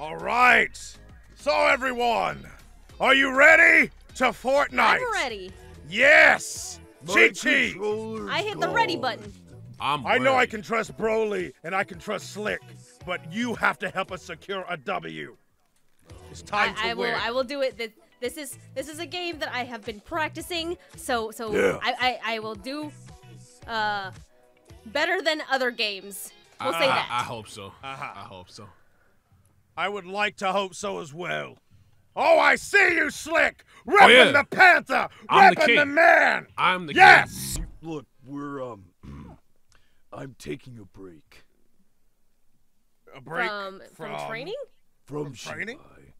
All right. So everyone, are you ready to Fortnite? I'm ready. Yes. My Chi Chi. I hit the ready button. I'm I know I can trust Broly and I can trust Slick, but you have to help us secure a W. It's time I, to I will. I will do it. This, this is this is a game that I have been practicing. So so Yeah. I, I I will do uh better than other games. We'll I, say I- that. I hope so. Uh-huh. I hope so. I would like to hope so as well. Oh, I see you, Slick! Ripping Oh, yeah. the Panther! I'm the ripping the, king. man! I'm the king Yes! Look, we're um, I'm taking a break A break from, from training. from, From training? Shibai.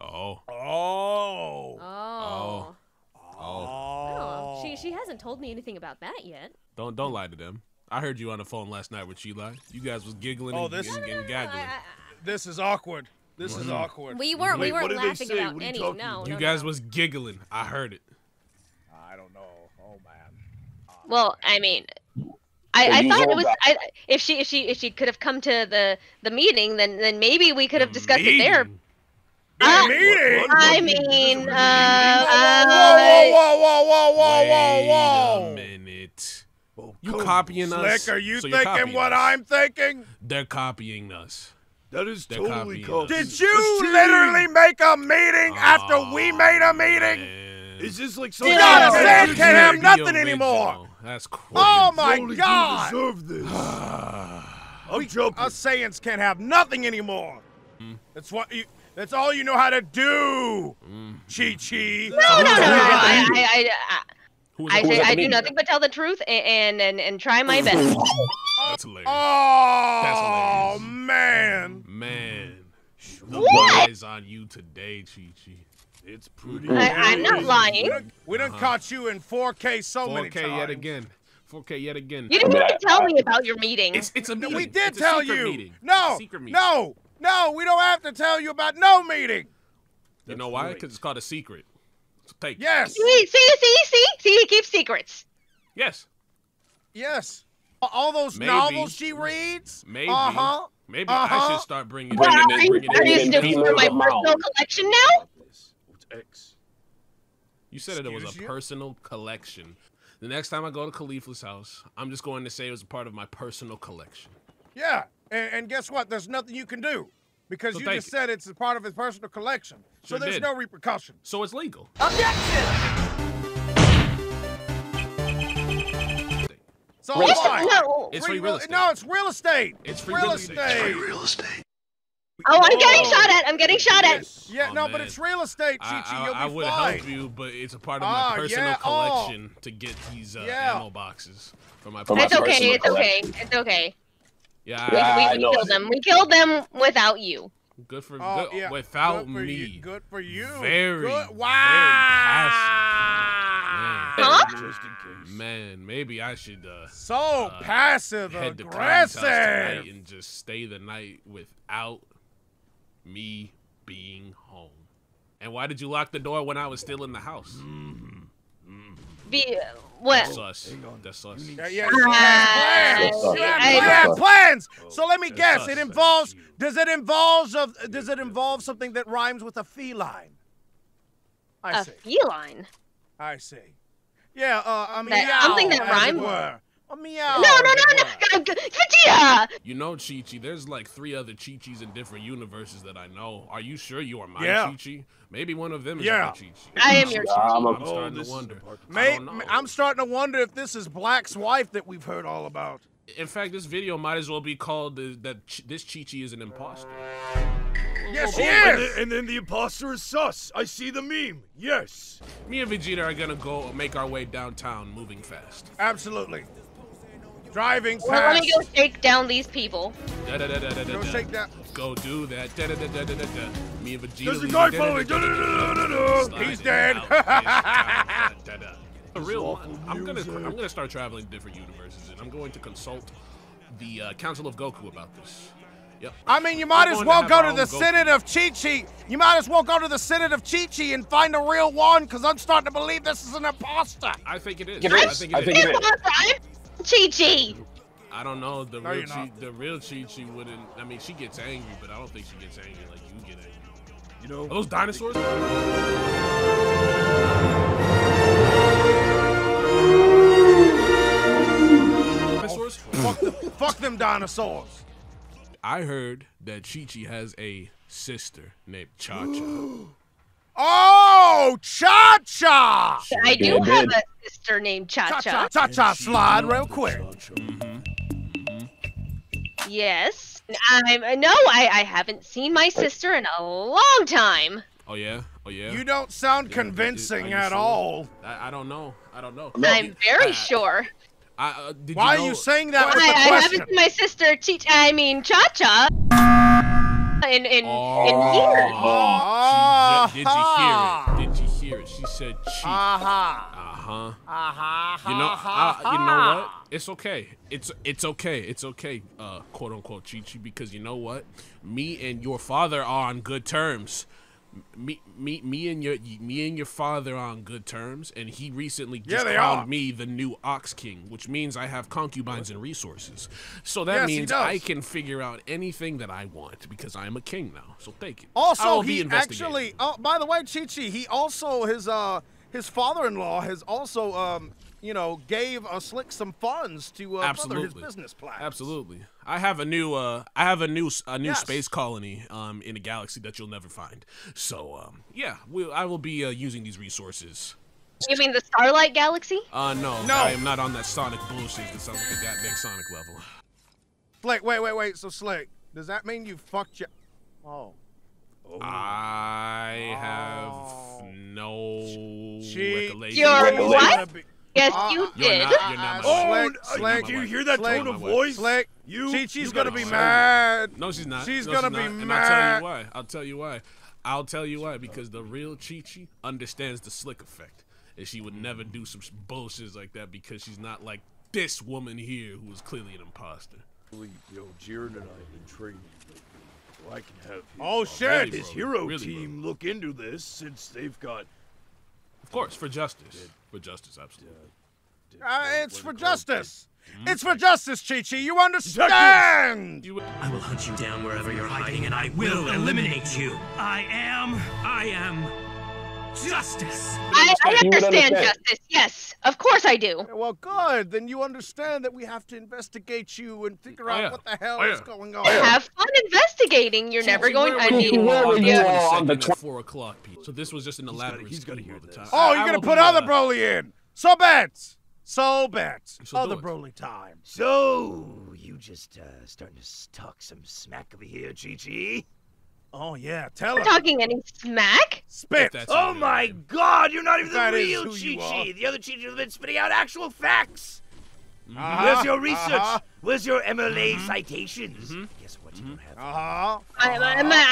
Oh. Oh. Oh. Oh. Oh. She she hasn't told me anything about that yet. Don't don't lie to them. I heard you on the phone last night with Sheila. You guys was giggling Oh, and, this- and, No, no, and no, no, gaggling. I- I- This is awkward. This is Mhm. awkward. we weren't we Wait, what weren't laughing say? about What are any. talking No, you guys no. was giggling. I heard it. I don't know. Oh man. Well, I mean, I, I thought it was. I, if she if she if she could have come to the the meeting, then then maybe we could have discussed it there. Meeting. Uh, meeting. I mean, This uh, is Whoa, uh, whoa, whoa, whoa, whoa, whoa, Wait whoa, a whoa! minute. Oh, You come copying on. us? Slick, are you So thinking what us. I'm thinking? They're copying us. That is They're totally copying us. Did you literally make a meeting after we made a meeting? man. Is this like You something? gotta Yeah. say I it did can't have nothing original. anymore. That's crazy. Oh my Only you God! deserve this. I'm jumping. Us Saiyans can't have nothing anymore. Hmm. That's what you. That's all you know how to do. Mm. Chi Chi. no, no, no, no, no. I, I, I, Who was I, the- say I do nothing but tell the truth and and and, and try my best. That's hilarious. Oh That's hilarious. man. Man, the What? lies on you today, Chi Chi. It's pretty. I, I'm not We lying. done, we done Uh-huh. caught you in 4K so many times. 4K yet again. 4K yet again. You didn't even I- tell me about your meeting. It's it's a No, meeting. we did It's tell secret you. Meeting. It's a No, secret meeting. no, no. We don't have to tell you about no meeting. You know why? Because it's called a secret. So take. Yes, See, see, see, see, see. He keeps secrets. Yes. yes. All those Maybe. novels she reads. Maybe. Uh huh. Maybe I Uh-huh. should start bringing. Well, it in, are you, bring it are you bring it in. stealing my personal collection now? What's X? You said that it was a you? personal collection. The next time I go to Khalifa's house, I'm just going to say it was a part of my personal collection. Yeah, and, and guess what? There's nothing you can do because So you just you. said it's a part of his personal collection. So there's did. no repercussion. So it's legal. So Real why? No. It's Free free real estate. No, it's real estate. It's free real real estate. estate. Real estate. Oh, I'm getting Oh. shot at. I'm getting shot at. Yeah, Oh, no, but it's real estate, I, Chi-Chi. You'll be I would fine. help you, but it's a part of Ah, my personal yeah, oh. collection to get these uh, Yeah. ammo boxes for my. For my It's okay. It's personal okay. It's okay. Yeah, We, Yeah, we, I we know. killed them. We killed them without you. good for Oh, good, yeah. without good for me. You. Good for you. Very, Good. very Wow. Huh? Just in case. Man, maybe I should uh, So Uh, passive head to Clancy's tonight aggressive. and just stay the night without me being home. And why did you lock the door when I was still in the house? Be what? That's sus. Hang. That's sus. You need Yeah, yeah, Uh, you had plans. You had, I- you had plans. Oh, So let me That's guess. us. It involves. Does it involve of? Does it involve something that rhymes with a feline? I A see. feline. I see. Yeah. Uh, a meow. That- something that as it rhymes- were. Meow. No, no, no, no, were. no, Vegeta! You know, Chi Chi, there's like three other Chi Chis in different universes that I know. Are you sure you are my Yeah. Chi Chi? Maybe one of them is Yeah. my Chi Chi. I am your Yeah, I'm a- I'm Oh, starting this to wonder. May, I'm starting to wonder if this is Black's wife that we've heard all about. In fact, this video might as well be called the, that Ch- this Chi Chi is an imposter. Yes, Oh, she oh, and, is. and then the imposter is sus. I see the meme. Yes. Me and Vegeta are gonna go make our way downtown, moving fast. Absolutely. Driving Well, let me go take down these people. Da da da da da da. Go shake that. Go do that. Da da da da da da da. Me and Vegeta. There's a leave guy it. Da, da, following. da, da, da, da, da, da. He's dead. Da, da, da. A real one. I'm gonna. I'm gonna start traveling to different universes, and I'm going to consult the uh, Council of Goku about this. Yep. I mean, you might We're as going to well go to the Goku. Senate of Chi Chi. You might as well go to the Senate of Chi Chi and find a real one, because I'm starting to believe this is an imposter. I think it is. It I is. think I think it is. I'm Chi Chi. I don't know. The No, real you're. Chi, the real Chi Chi wouldn't. I mean, she gets angry, but I don't think she gets angry like you get angry. You know, Are those dinosaurs? Dinosaurs? fuck, the, fuck them dinosaurs. I heard that Chi Chi has a sister named Cha Cha. Oh, Cha Cha! I do Yeah, have a sister named Cha Cha Cha. Cha, Cha Cha, slide real quick. Yes. I'm no, I, I haven't seen my sister in a long time. Oh yeah, oh yeah. You don't sound Yeah, convincing you at sure? all. I, I don't know. I don't know. I'm very I- sure. I, uh, did Why you are you saying that I, I haven't seen my sister Chi I mean Cha Cha in in Oh, in years. she ju- did you hear it? Did you hear it? She said Chi. Aha. Uh huh. Aha. You know, I, you know what? It's okay. It's it's okay. It's okay. Uh, quote unquote, Chi Chi, because you know what? Me and your father are on good terms. Me, me, me and your me and your father are on good terms, and he recently just Yeah, they are. me the new Ox King, which means I have concubines and resources. So that Yes, means. I can figure out anything that I want because I am a king now. So thank you. Also, he actually. Oh, by the way, Chi Chi, he also his uh his father-in-law has also um you know gave uh, Slick some funds to uh, further his business plan. Absolutely. I have a new uh I have a new s- a new Yes. space colony um in a galaxy that you'll never find. So um yeah, we I will be uh, using these resources. You mean the Starlight Galaxy? Uh no, No. I am not on that Sonic bullshit that sounds like a goddamn Sonic level. Slick, wait, wait, wait. So Slick, does that mean you fucked your? Oh. I have Oh. no She. recollection. You're what? Gonna be- Yes, Ah, you did. not, you're not Oh, wife. Slick, uh, do you hear that Slick, tone of voice? Slick, You, Chi Chi's you gonna be mad. No, she's not. She's No, gonna she's be not. And I'll tell you why. I'll tell you why. I'll tell you why. Because the real Chi Chi understands the slick effect. And she would never do some sh- bullshit like that because she's not like this woman here who is clearly an imposter. Believe, Yo, Jiren and I have been training, so I can have his, Oh, uh, shit. his hero Really, team look into this since they've got. Of course, for justice. For justice, absolutely. Uh, it's for do you call justice. It's for justice, Chi Chi. You understand? I will hunt you down wherever you're hiding, and I will eliminate you. I am. I am. Justice. I, I understand understand. justice. Yes, of course I do. Well, good. Then you understand that we have to investigate you and figure Oh, out yeah. what the hell Oh, is going on. Have fun investigating. You're never going. where I were mean, you Where were on you the on the 22nd at tw- 4 o'clock, Pete? So this was just an elaborate he's gotta hear the time. Oh, you're I gonna put other uh, Broly in. So bets. So bets. So other. Broly time. So, you just uh, starting to s- talk some smack over here, Chi Chi? Oh yeah, tell we're her. talking any smack? Spit. That's Oh my name. god, you're not even That the real who Chi you Chi! The other Chi Chi's been spitting out actual facts! Uh-huh, Where's your research? Uh-huh. Where's your MLA citations? Guess what? You don't. Uh-huh. I,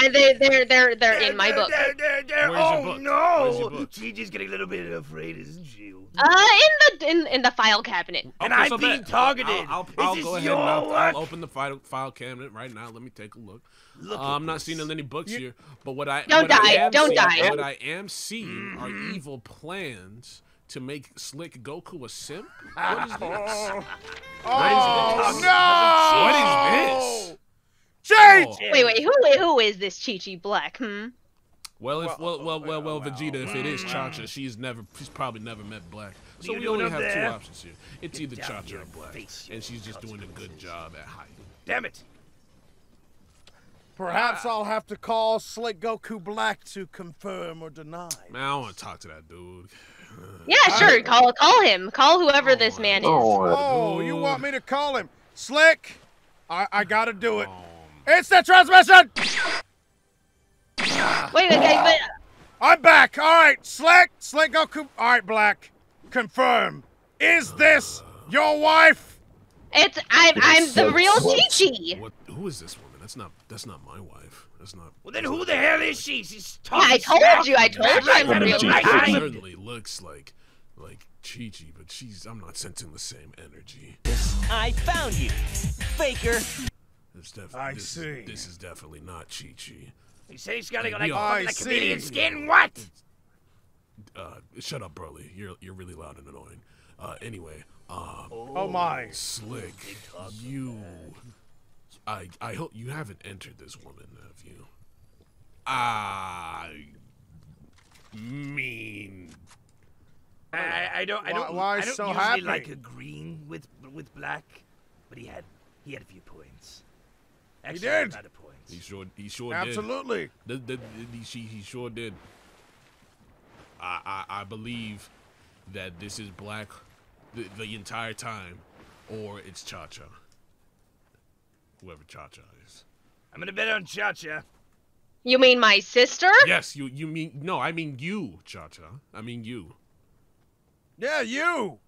I, they, they're they're they're in my There, book. There, there, there. Where's your Oh book? Where's no! your book? Chi Chi's getting a little bit afraid, isn't she? Uh, in the in, in the file cabinet. And I'm so being bet. targeted. I'll, I'll, Is I'll go ahead your and I'll, work? I'll open the file, file cabinet right now. Let me take a look. Look Uh, I'm not this. seeing any books here, but what I Don't what I die, am don't seeing, die. What I am seeing are evil plans to make Slick Goku a simp. What is this? Oh Doesn't no! What Change. Oh. Wait, wait, who who is this Chi Chi Black? Hmm. Well, if well, well, well, well, Vegeta, if it is Cha-Cha, she's never, she's probably never met Black. So we only up have two options here. It's Get either down or Black, face and she's just doing a good job at hiding. Damn it! Perhaps I'll have to call Slick Goku Black to confirm or deny. Man, I don't want to talk to that dude. Yeah, sure. Call call him. Call whoever this man is. Oh, Oh, you want me to call him? Slick, I, I gotta do it. It's the transmission! Wait, wait, guys, but I'm back. All right, Slick, Slick go Goku. All right, Black, confirm. Is this your wife? it's I'm I'm the real close. Chi Chi. what? Who is this woman? That's not. That's not my wife. That's not. Well, then who the hell is she? She's Yeah, talking I told smack. you. I told you I'm the real She Chi Chi. certainly looks like, like Chi Chi, but she's. I'm not sensing the same energy. I found you, Faker. It's def- I this, see. This is definitely not Chi Chi. You say she's gotta go like, we fucking are. like I see. chameleon skin? What? Uh, shut up, Broly. You're you're really loud and annoying. Uh, anyway, um, Oh my. Slick, you. I I hope you haven't entered this woman, have you? I mean, I, I don't. I don't. why I don't so usually happy? like agreeing with with black, but he had he had a few points. Actually, did. A lot points. he sure he sure Absolutely. did. The, the, the, she, he sure did. I, I I believe that this is black the, the entire time, or it's Cha Cha. Whoever Cha Cha is. I'm gonna bet on Cha Cha. You mean my sister? Yes, you you mean no? I mean you, Cha Cha. I mean you. Yeah, you.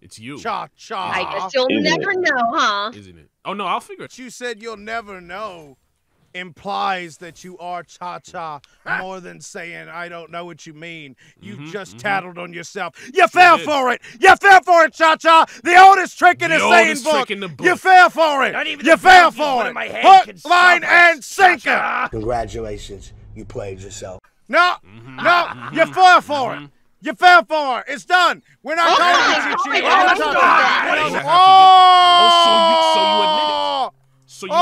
It's you, Cha cha. I guess you'll never know, huh? isn't it? Oh no, I'll figure it. You said you'll never know implies that you are cha cha more than saying I don't know what you mean. You Mhm, just mhm. tattled on yourself. You fell did. for it. You fell for it, cha cha. The oldest trick in The the saying oldest book. trick in the book. You fell for it. Not even You fell for it. my hand Hook, line, and sinker. Cha-cha. Congratulations, you played yourself. No, Mm-hmm. no, you fell for it. You fell for it. It's done. We're not Oh calling my you God, Chi-Chi. I We're don't not know talking- that. We're Does not- it have to get- oh, so you- so you Oh!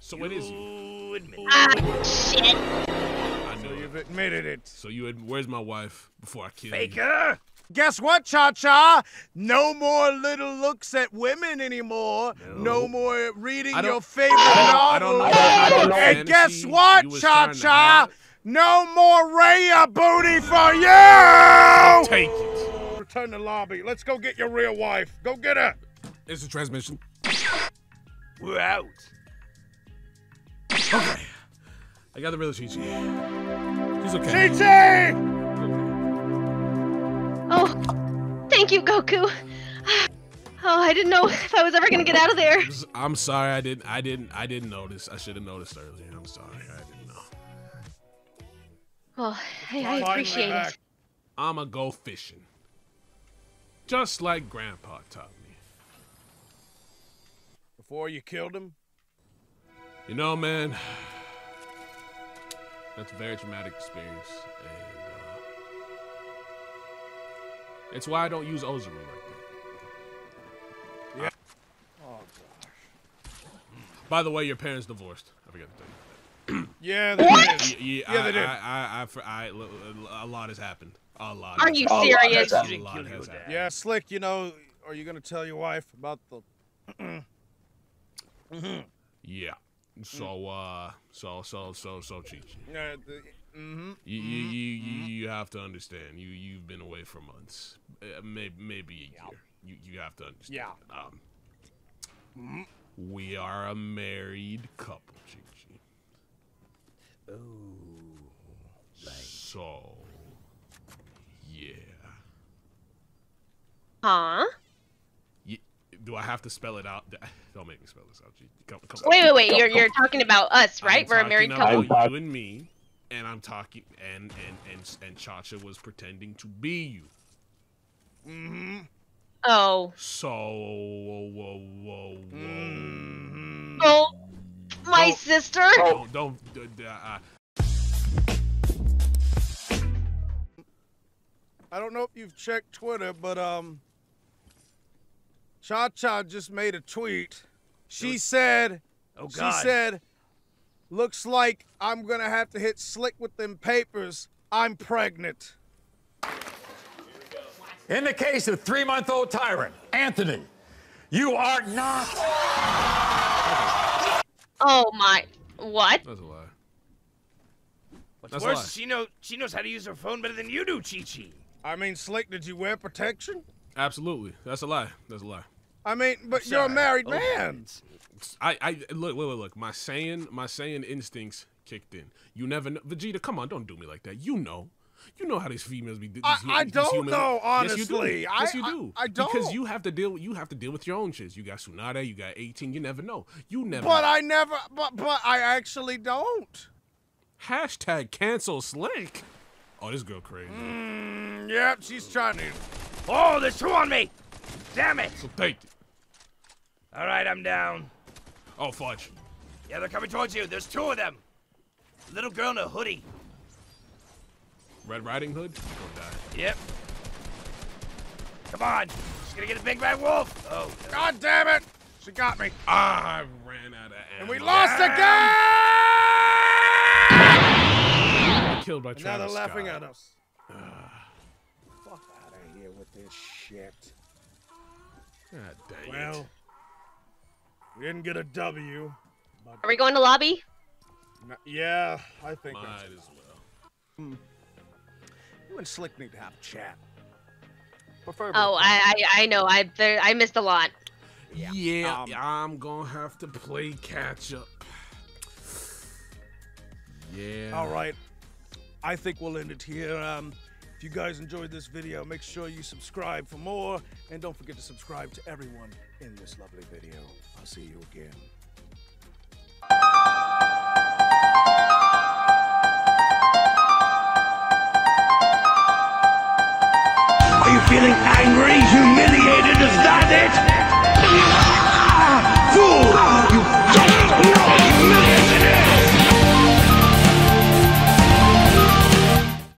So it is. So it is. you. You admit. Ah, shit. I So know. you've admitted it. So you had. Where's my wife? Before I kill you. Faker. Guess what, Cha Cha? No more little looks at women anymore. No, more reading I don't- your favorite I don't- novels. I don't- I don't know and guess fantasy what, you was Cha trying to Cha? Have. No more Raya booty for you! Take it. Return to lobby. Let's go get your real wife. Go get her. It's a transmission. We're out. Okay. I got the real Chi Chi. She's okay. Chi Chi! Oh, thank you, Goku. Oh, I didn't know if I was ever gonna get out of there. I'm sorry. I didn't. I didn't. I didn't notice. I should have noticed earlier. I'm sorry. I didn't know. Well, I, I appreciate back. it. I'ma go fishing. Just like Grandpa taught me. Before you killed him? You know, man, that's a very traumatic experience, and uh, it's why I don't use Ozaru like that. Yeah. Oh gosh. By the way, your parents divorced. I forgot to tell you. Yeah, they did. Yeah, yeah, Yeah, they did. I, I, I, for- I, a lot has happened. A lot. Are you happened. serious? A didn't lot has happened. Yeah, Slick, you know, are you going to tell your wife about the. Yeah. So, uh, so, so, so, so, Chi Chi. Uh, the mm-hmm. You, you, you, you, you have to understand. You, you've been away for months, uh, maybe, maybe a year. You, you have to understand. Yeah. Um, we are a married couple, Chi Chi. Oh. So, yeah. Huh? Ye- Do I have to spell it out? Don't make me spell this out. Chi. Come, come Wait, wait, wait. You're you're talking about us, right? I'm We're a married couple. about you and me, and I'm talking, and and and and Chacha was pretending to be you. Mm-hmm. Oh. So, whoa, whoa, whoa, whoa. Mm-hmm. Oh, my Don't- sister. Don't, don't, d- d- uh, I don't know if you've checked Twitter, but um, Cha Cha just made a tweet. She said, Oh God." she said, looks like I'm gonna have to hit Slick with them papers. I'm pregnant. In the case of three month old Tyrant, Anthony, you are not. Oh my. What? that's a lie. What's That's a lie. worse, she knows she knows how to use her phone better than you do, Chi Chi. I mean, Slick, did you wear protection? Absolutely, that's a lie. That's a lie. I mean, but you're a married Oh, man. I, I look, look, look, look. My saying, my saying instincts kicked in. You never know, Vegeta. Come on, don't do me like that. You know, you know how these females be. These, I- hu- I these don't humans- know, Yes, you do. honestly. I- Yes, you do. I because don't. Because you have to deal. You have to deal with your own shit. You got Tsunade. You got 18. You never know. You never. But know. I never. But but I actually don't. Hashtag cancel slick. Oh, this girl crazy. Mm, yep, she's trying to. Oh, there's two on me. Damn it. So take it. All right, I'm down. Oh, fudge. Yeah, they're coming towards you. There's two of them. Little girl in a hoodie. Red Riding Hood. Don't die. Yep. Come on. She's gonna get a big bad wolf. Oh, God damn it! She got me. Ah, I ran out of ammo. And we lost again! Killed by And now they're laughing Scott. at us. Fuck out of here with this shit. God dang it. Well, we didn't get a W. But Are we going to lobby? n- yeah, I think Might that's as well. You and Slick need to have a chat. Preferably. Oh, I I, I know. I there, I missed a lot. Yeah, um, I'm gonna have to play catch up. Yeah. All right. I think we'll end it here. Um, if you guys enjoyed this video, make sure you subscribe for more. And don't forget to subscribe to everyone in this lovely video. I'll see you again. you feeling angry, humiliated? Is that it?